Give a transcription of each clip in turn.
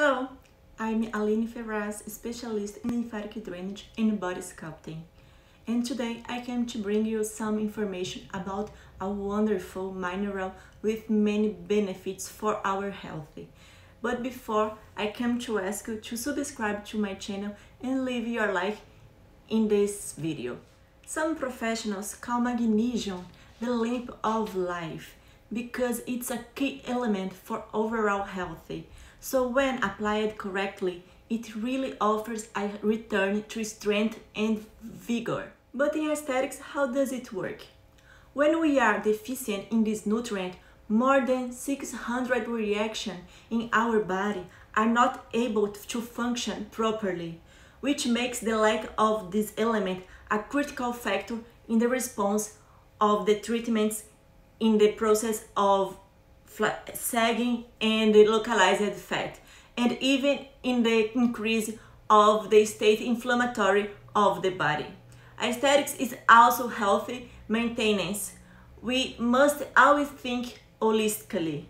Hello, I'm Aline Ferraz, specialist in lymphatic drainage and body sculpting. And today I came to bring you some information about a wonderful mineral with many benefits for our health. But before, I came to ask you to subscribe to my channel and leave your like in this video. Some professionals call magnesium the lamp of life because it's a key element for overall healthy. So when applied correctly, it really offers a return to strength and vigor. But in aesthetics, how does it work? When we are deficient in this nutrient, more than 600 reactions in our body are not able to function properly, which makes the lack of this element a critical factor in the response of the treatments in the process of sagging and the localized fat, and even in the increase of the state inflammatory of the body. Aesthetics is also healthy maintenance. We must always think holistically.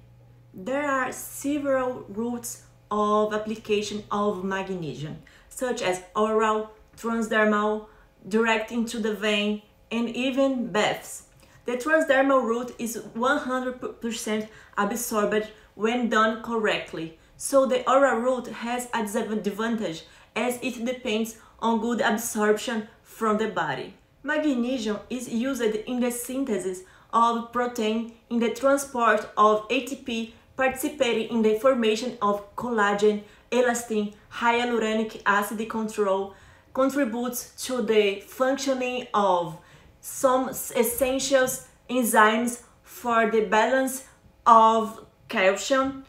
There are several routes of application of magnesium, such as oral, transdermal, direct into the vein, and even baths. The transdermal route is 100% absorbed when done correctly, so the oral route has a disadvantage as it depends on good absorption from the body. Magnesium is used in the synthesis of protein in the transport of ATP participating in the formation of collagen, elastin, hyaluronic acid control, contributes to the functioning of some essential enzymes for the balance of calcium,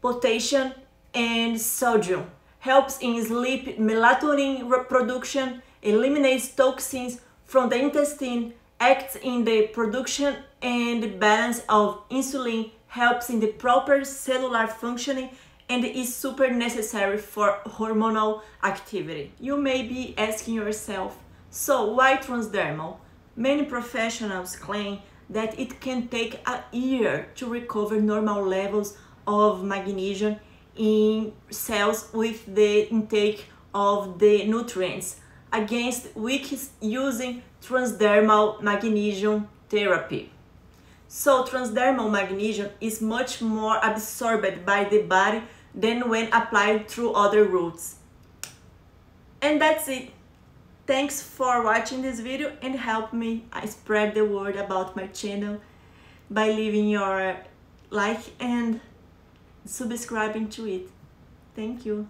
potassium, and sodium. Helps in sleep, melatonin production, eliminates toxins from the intestine, acts in the production and balance of insulin, helps in the proper cellular functioning, and is super necessary for hormonal activity. You may be asking yourself, so why transdermal? Many professionals claim that it can take a year to recover normal levels of magnesium in cells with the intake of the nutrients against weeks using transdermal magnesium therapy. So transdermal magnesium is much more absorbed by the body than when applied through other routes. And that's it. Thanks for watching this video and help me I spread the word about my channel by leaving your like and subscribing to it. Thank you.